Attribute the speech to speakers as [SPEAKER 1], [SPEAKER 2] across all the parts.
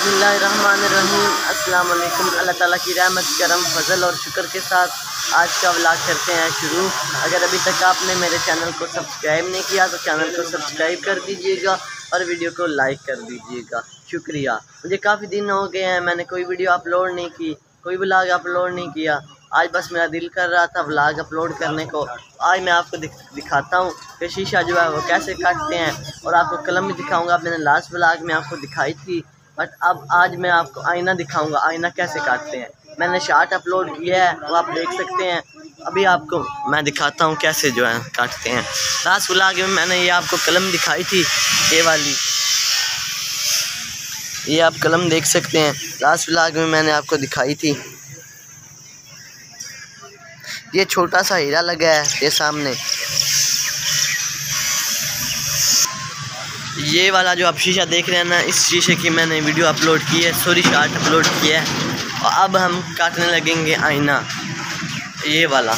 [SPEAKER 1] अस्सलाम अल्लाह ताला की रहमत करम फजल और शुक्र के साथ आज का व्लॉग करते हैं शुरू। अगर अभी तक आपने मेरे चैनल को सब्सक्राइब नहीं किया तो चैनल को सब्सक्राइब कर दीजिएगा और वीडियो को लाइक कर दीजिएगा। शुक्रिया। मुझे काफ़ी दिन हो गए हैं मैंने कोई वीडियो अपलोड नहीं की कोई व्लॉग अपलोड नहीं किया। आज बस मेरा दिल कर रहा था व्लॉग अपलोड करने को। आज मैं आपको दिख, दिखाता हूँ कि शीशा जो है वो कैसे काटते हैं। और आपको कलम भी दिखाऊँगा मैंने लास्ट व्लॉग में आपको दिखाई थी। बट अब आज मैं आपको आईना दिखाऊँगा। आईना कैसे काटते हैं? मैंने शार्ट अपलोड किया है, वो आप देख सकते हैं। अभी आपको मैं दिखाता हूँ कैसे जो है काटते हैं। लास्ट व्लॉग में मैंने ये आपको कलम दिखाई थी, ये वाली। ये आप कलम देख सकते हैं। लास्ट ब्लाग में मैंने आपको दिखाई थी। ये छोटा सा हीरा लगा है, ये सामने। ये वाला जो आप शीशा देख रहे हैं ना, इस शीशे की मैंने वीडियो अपलोड की है, सॉरी, शार्ट अपलोड किया है। और अब हम काटने लगेंगे आईना, ये वाला।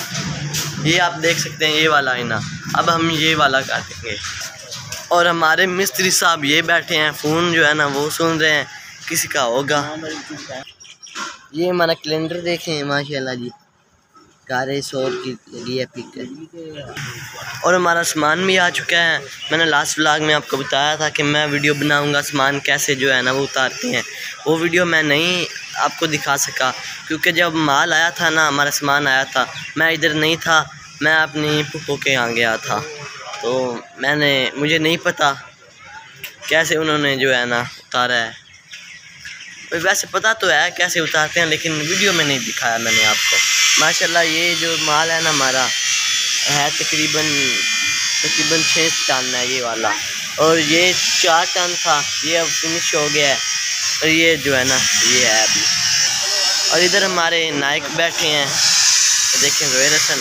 [SPEAKER 1] ये आप देख सकते हैं, ये वाला आईना। अब हम ये वाला काटेंगे। और हमारे मिस्त्री साहब ये बैठे हैं, फ़ोन जो है ना, वो सुन रहे हैं, किसी का होगा। ये हमारा कैलेंडर देखें, माशाल्लाह जी। कारे सौ की लगी है पिक और हमारा सामान भी आ चुका है। मैंने लास्ट व्लॉग में आपको बताया था कि मैं वीडियो बनाऊँगा सामान कैसे जो है ना वो उतारते हैं। वो वीडियो मैं नहीं आपको दिखा सका, क्योंकि जब माल आया था ना, हमारा सामान आया था, मैं इधर नहीं था, मैं अपनी पुप्पो के यहाँ गया था। तो मैंने, मुझे नहीं पता कैसे उन्होंने जो है ना उतारा है। वैसे पता तो है कैसे उतारते हैं, लेकिन वीडियो में नहीं दिखाया मैंने आपको। माशाल्लाह, ये जो माल है ना हमारा, है तकरीबन तकरीबन छः टन है ये वाला। और ये चार टन था, ये अब फिनिश हो गया है। और ये जो है ना, ये है अभी। और इधर हमारे नायक बैठे हैं, देखें ज़ोर हसन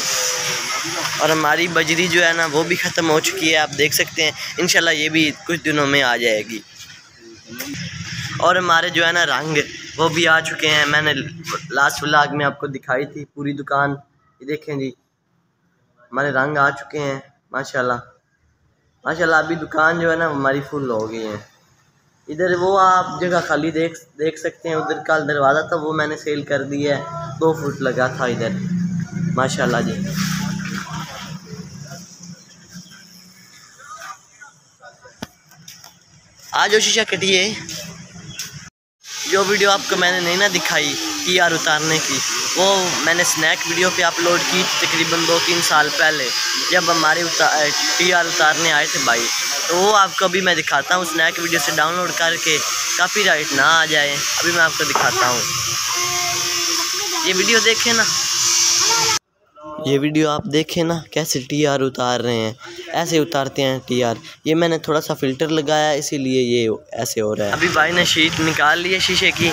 [SPEAKER 1] और हमारी बजरी जो है ना, वो भी ख़त्म हो चुकी है, आप देख सकते हैं। इंशाल्लाह ये भी कुछ दिनों में आ जाएगी। और हमारे जो है ना रंग वो भी आ चुके हैं। मैंने लास्ट व्लॉग में आपको दिखाई थी, पूरी दुकान। ये देखें जी, हमारे रंग आ चुके हैं, माशाल्लाह। माशाल्लाह, अभी दुकान जो है ना, हमारी फुल हो गई है। इधर वो आप जगह खाली देख देख सकते हैं, उधर का दरवाज़ा था, वो मैंने सेल कर दिया है। दो फुट लगा था इधर, माशाल्लाह जी। आज शीशा, कटिए। जो वीडियो आपको मैंने नहीं ना दिखाई टी आर उतारने की, वो मैंने स्नैक वीडियो पे अपलोड की तकरीबन दो तीन साल पहले, जब हमारे टी आर उतारने आए थे भाई। तो वो आपको अभी मैं दिखाता हूँ स्नैक वीडियो से डाउनलोड करके काफ़ी राइट ना आ जाए, अभी मैं आपको दिखाता हूँ। ये वीडियो देखें ना। ये वीडियो आप देखें ना, कैसे टी आर उतार रहे हैं। ऐसे उतारते हैं टी आर ये मैंने थोड़ा सा फ़िल्टर लगाया, इसीलिए ये ऐसे हो रहा है। अभी भाई ने शीट निकाल ली है शीशे की।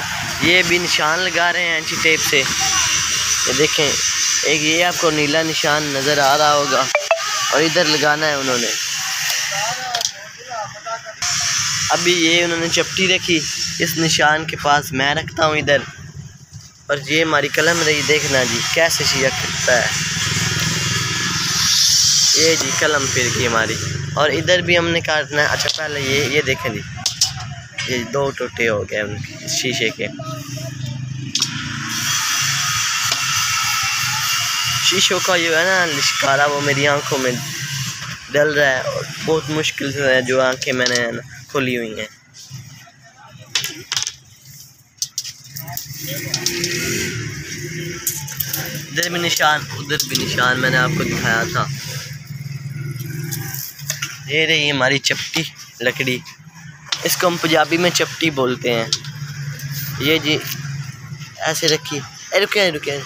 [SPEAKER 1] ये भी निशान लगा रहे हैं एंटी टेप से। ये देखें, एक ये आपको नीला निशान नज़र आ रहा होगा। और इधर लगाना है उन्होंने। अभी ये उन्होंने चपटी रखी। इस निशान के पास मैं रखता हूँ इधर। और ये हमारी कलम रही, देखना जी, कैसे शीशा खिलता है। ये जी, कलम फिर की हमारी। और इधर भी हमने काटना है। अच्छा पहले ये ये देखें जी। ये दो टोटे हो गए शीशे के। शीशों का जो है ना लिशकारा वो मेरी आँखों में डल रहा है और बहुत मुश्किल से है जो आँखें मैंने खोली हुई हैं। इधर भी निशान, उधर भी निशान मैंने आपको दिखाया था। ये रही हमारी चपटी लकड़ी। इसको हम पंजाबी में चपटी बोलते हैं। ये जी, ऐसे रखी अरे रुके रुके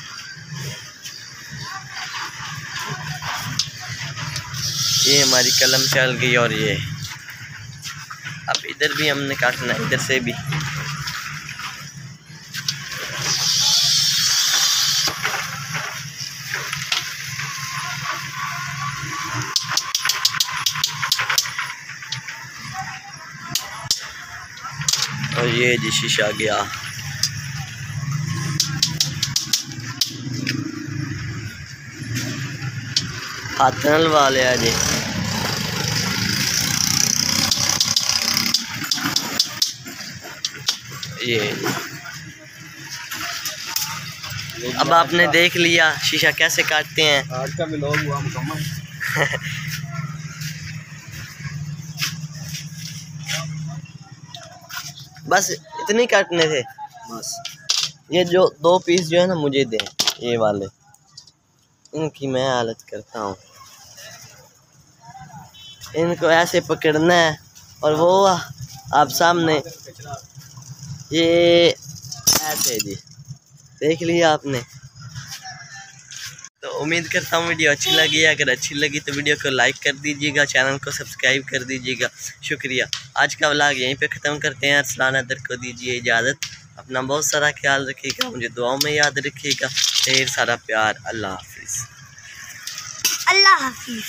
[SPEAKER 1] ये हमारी कलम चल गई और ये। अब इधर भी हमने काटना इधर से भी। ये जी शीशा गया। हथ न लवा लिया जी। ये। अब आपने देख लिया शीशा कैसे काटते हैं?
[SPEAKER 2] आज का हुआ मुकम्मल।
[SPEAKER 1] बस इतने काटने थे।
[SPEAKER 2] बस।
[SPEAKER 1] ये जो दो पीस जो है ना, मुझे दें, ये वाले। इनकी मैं हालत करता हूँ। इनको ऐसे पकड़ना है, और वो आप सामने। ये ऐसे जी। देख लिया आपने। तो उम्मीद करता हूँ वीडियो अच्छी लगी। अगर अच्छी लगी तो वीडियो को लाइक कर दीजिएगा, चैनल को सब्सक्राइब कर दीजिएगा। शुक्रिया। आज का व्लॉग यहीं पे ख़त्म करते हैं। अरसलान अदर को दीजिए इजाज़त। अपना बहुत सारा ख्याल रखिएगा, मुझे दुआओं में याद रखिएगा। ढेर सारा प्यार। अल्लाह हाफिज़।
[SPEAKER 3] अल्लाह हाफिज़।